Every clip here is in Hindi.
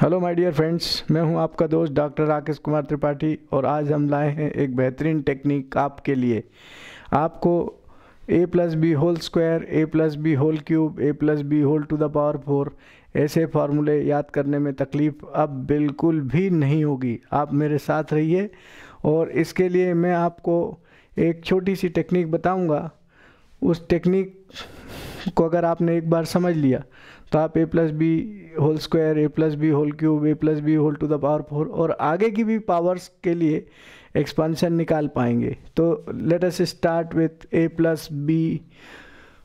हेलो माय डियर फ्रेंड्स मैं हूँ आपका दोस्त डॉक्टर राकेश कुमार त्रिपाठी और आज हम लाए हैं एक बेहतरीन टेक्निक आपके लिए। आपको A plus B whole square A plus B whole cube A plus B whole to the power four ऐसे फार्मूले याद करने में तकलीफ़ अब बिल्कुल भी नहीं होगी। आप मेरे साथ रहिए और इसके लिए मैं आपको एक छोटी सी टेक्निक बताऊँगा। उस टेक्निक को अगर आपने एक बार समझ लिया तो आप A plus B whole square A plus B whole cube A plus B whole to the power four और आगे की भी पावर्स के लिए एक्सपांशन निकाल पाएँगे। तो let us start with A plus B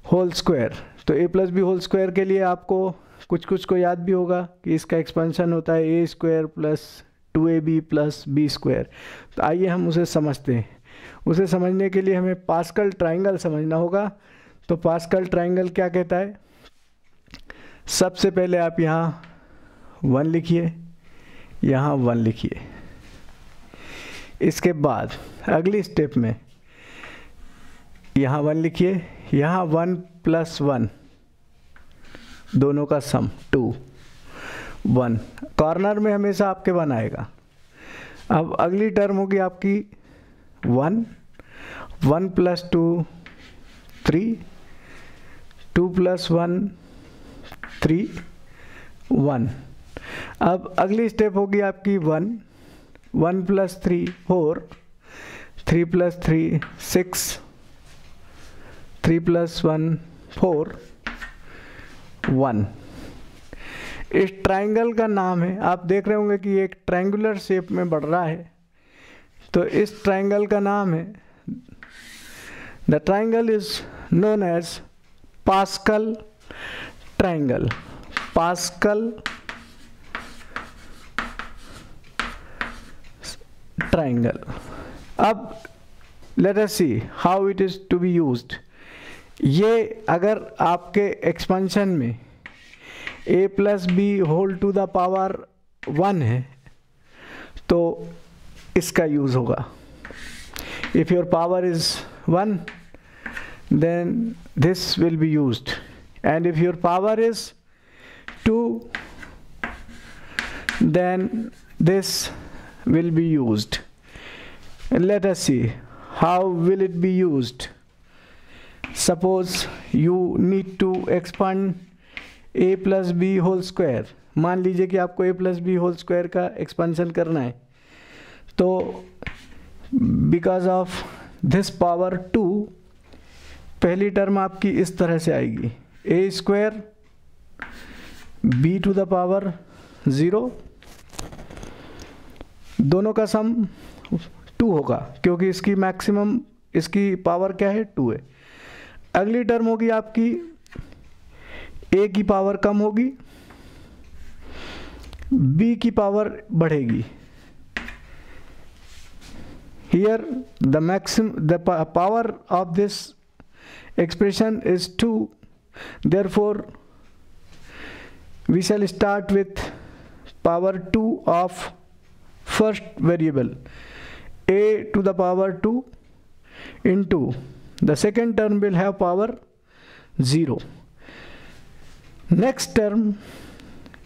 whole square तो A plus B whole square के लिए आपको कुछ कुछ को याद भी होगा कि इसका एक्सपेंशन होता है A square plus two A B plus B square तो आइए हम उसे समझते हैं। उसे समझने के लिए हमें पास्कल ट्राइंगल समझना होगा। तो पास्कल ट्राइंगल क्या कहता है? सबसे पहले आप यहाँ वन लिखिए, यहाँ वन लिखिए। इसके बाद अगली स्टेप में यहाँ वन लिखिए, यहाँ वन प्लस वन, दोनों का सम टू, वन। कॉर्नर में हमेशा आपके वन आएगा। अब अगली टर्म होगी आपकी one one plus two, three two plus one, three, one. अब अगली स्टेप होगी आपकी one. One plus three, four. Three plus three, six. Three plus one, four. One. इस ट्रायंगल का नाम है। आप देख रहे होंगे कि एक ट्रायंगुलर शेप में बढ़ रहा है। तो इस ट्रायंगल का नाम है। The triangle is known as Pascal triangle Pascal triangle अब let us see how it is to be used ये अगर आपके एक्सपेंशन में A plus B whole to the power one है तो इसका यूज़ होगा. If your power is one then this will be used and if your power is 2 then this will be used let us see how will it be used suppose you need to expand a plus b whole square मान लीजिए कि आपको a plus b whole square का एक्सपेंशन करना है तो because of this power two पहली टर्म आपकी इस तरह से आएगी। A square B to the power zero दोनों का सम टू होगा, क्योंकि इसकी मैक्सिमम इसकी पावर क्या है? टू है। अगली टर्म होगी आपकी ए की पावर कम होगी बी की पावर बढ़ेगी। Here the maximum the power of this expression is 2 therefore we shall start with power 2 of first variable. A to the power 2 into. The second term will have power 0 next term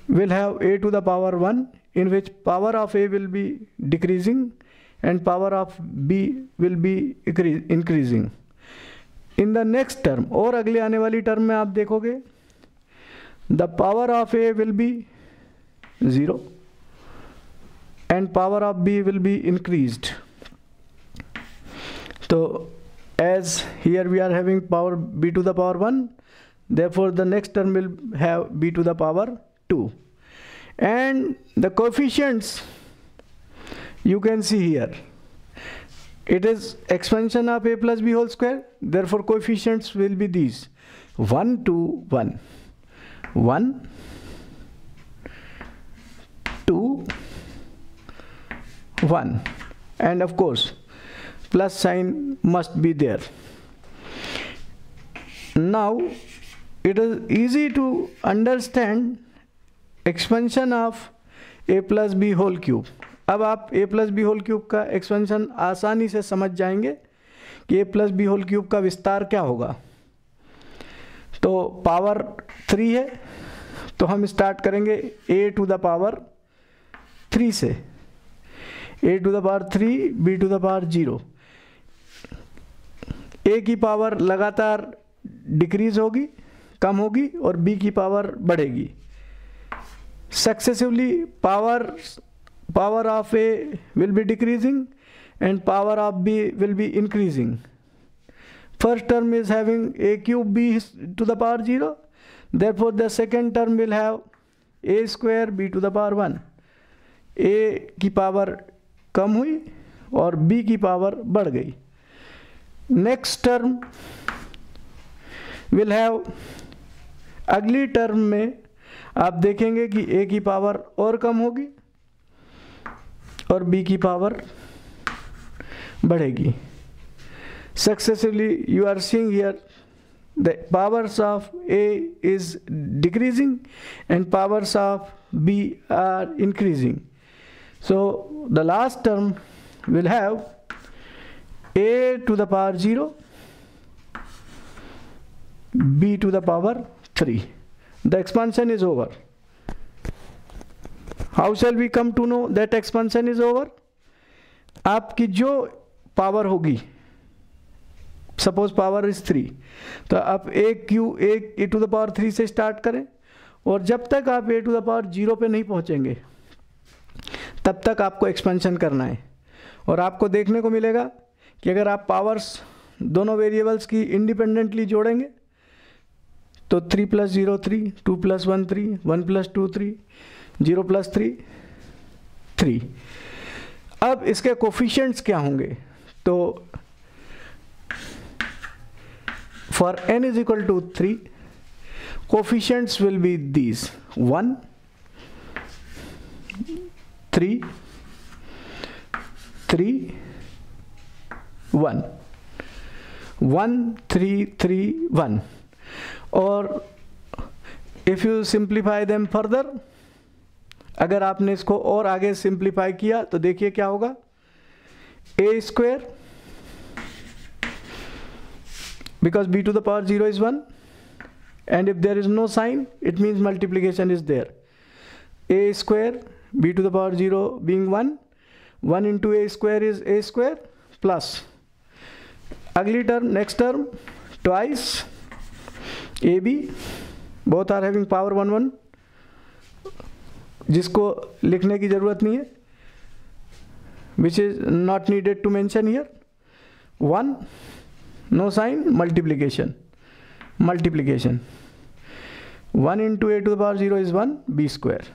will have a to the power 1 in which power of a will be decreasing and power of b will be increasing. In the next term, और अगले आने वाली टर्म में आप देखोगे, the power of A will be zero, and power of B will be increased. तो as here we are having power B to the power one they therefore the next term will have b to the power 2 and the coefficients, you can see here it is expansion of a plus b whole square. Therefore coefficients will be these. 1 to 1 1 2 1 and of course plus sign must be there. Now it is easy to understand expansion of a plus b whole cube अब आप A plus B whole cube का एक्सपेंशन आसानी से समझ जाएँगे कि A plus B whole cube का विस्तार क्या होगा। तो पावर थ्री है तो हम स्टार्ट करेंगे A to the power three से। A to the power three B to the power zero A की पावर लगातार डिक्रीज होगी, कम होगी और बी की पावर बढ़ेगी। Successively power power of a will be decreasing and power of b will be increasing first term is having a cube b to the power 0 therefore the second term will have a square b to the power 1 a की पावर कम हुई और b की पावर बढ़ गई नेक्स्ट टर्म विल हैव अगली टर्म में आप देखेंगे कि a की पावर और कम होगी और बी की पावर बढ़ेगी। Successively you are seeing here the powers of a is decreasing and powers of b are increasing so the last term will have a to the power zero b to the power three the expansion is over How shall we come to know that expansion is over? आपकी जो पावर होगी सपोज़ पावर इज़ थ्री तो आप a cube a a to the power three से स्टार्ट करें, और जब तक आप a to the power zero पे नहीं पहुँचेंगे, तब तक आपको एक्सपेंशन करना है और आपको देखने को मिलेगा कि अगर आप पावर्स दोनों वेरिएबल्स की इंडिपेंडेंटली जोड़ेंगे तो three plus zero three two plus one three one plus two three zero plus three three. अब इसके कोफिशियंट्स क्या होंगे? तो for n is equal to three coefficients will be these one three three one one three three one और if you simplify them further अगर आपने इसको और आगे सिंप्लीफाई किया तो देखिए क्या होगा। A square because b to the power zero is one and if there is no sign it means multiplication is there a square b to the power zero being one one into a square is a square plus अगली term next term twice a b both are having power one one जिसको लिखने की ज़रूरत नहीं है which is not needed to mention here one no sign multiplication multiplication one into a to the power zero is one b square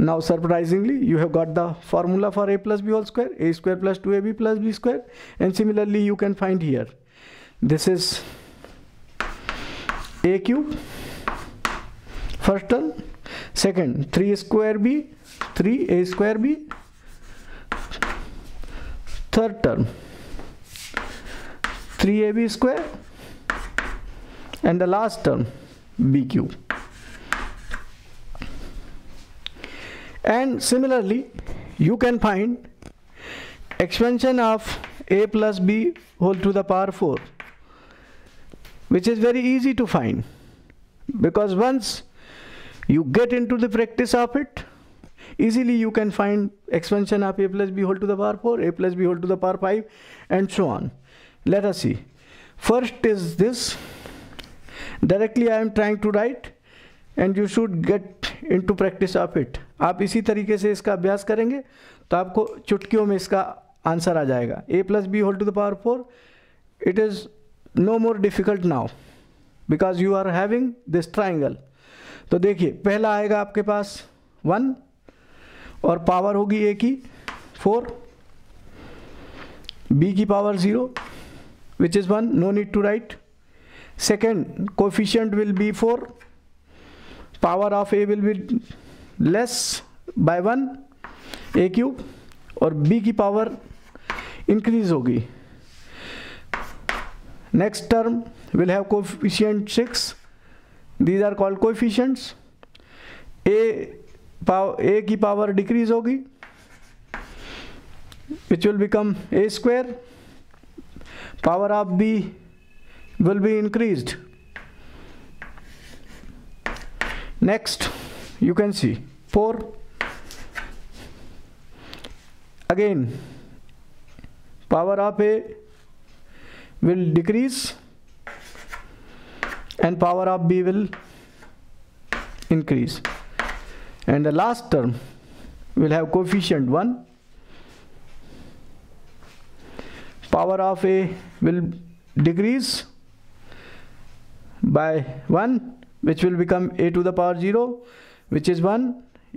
now surprisingly you have got the formula for a plus b whole square a square plus two a b plus b square and similarly you can find here this is a cube first term second 3 square b 3 a square b. Third term 3ab square. And the last term bq and similarly you can find expansion of a plus b whole to the power 4 which is very easy to find. Because once you get into the practice of it easily you can find expansion of a plus b whole to the power 4 a plus b whole to the power 5 and so on let us see first is this directly i am trying to write and you should get into practice of it आप इसी तरीके से इसका अभ्यास करेंगे तो आपको चुटकियों में इसका आंसर आ जाएगा a plus B whole to the power four it is no more difficult now because you are having this triangle तो देखिए, पहला आएगा आपके पास वन, और पावर होगी ए की फोर, बी की power zero which is one no need to write second coefficient will be four power of a will be less by one a cube और बी की पावर इंक्रीज होगी। Next term will have coefficient six these are called coefficients a power a की पावर डिक्रीज होगी which will become a square power of b will be increased next, you can see 4 again, power of a will decrease. And power of b will increase. And the last term will have coefficient 1 power of a will decrease by 1 which will become a to the power 0 which is 1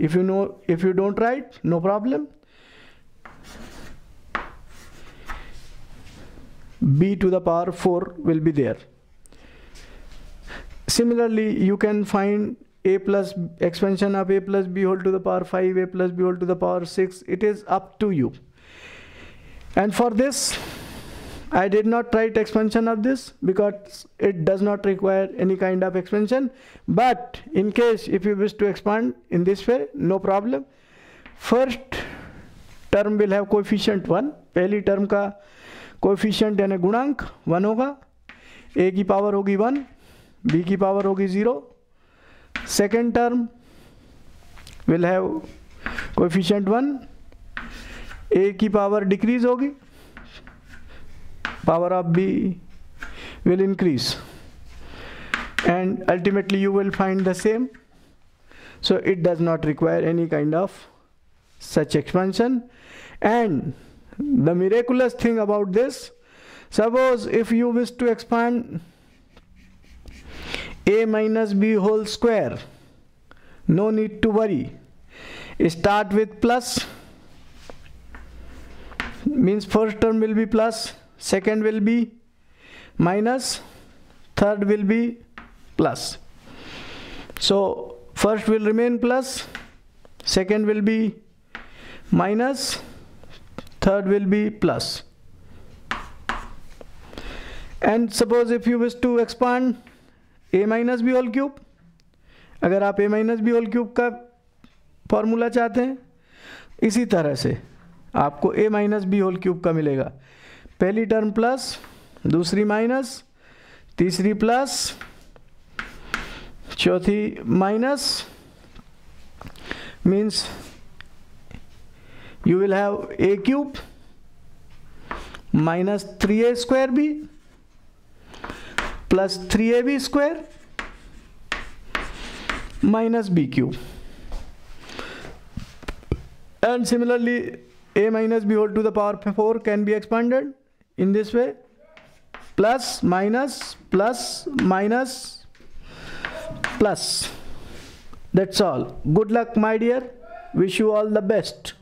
if you know if you don't write no problem. B to the power 4 will be there similarly you can find a plus expansion of a plus b whole to the power 5 a plus b whole to the power 6 it is up to you and for this I did not write expansion of this because it does not require any kind of expansion but in case if you wish to expand in this way no problem first term will have coefficient 1 पहली term का coefficient यानी गुणांक 1 होगा a की power होगी 1 b की पावर होगी zero second term will have coefficient one a की पावर डिक्रीज होगी. Power of b will increase and ultimately you will find the same so it does not require any kind of such expansion and the miraculous thing about this suppose if you wish to expand a minus b whole square. No need to worry. Start with plus. Means first term will be plus second will be minus third will be plus. So first will remain plus second will be minus third will be plus. And suppose if you wish to expand a minus b whole cube अगर आप a minus b whole cube का फॉर्मूला चाहते हैं, इसी तरह से आपको a minus b whole cube का मिलेगा। पहली टर्म प्लस दूसरी माइनस तीसरी प्लस चौथी minus means you will have a cube minus 3a square b. plus 3ab square minus b cube. And similarly a minus b whole to the power 4 can be expanded in this way. Plus minus plus minus plus. That's all. Good luck my dear. Wish you all the best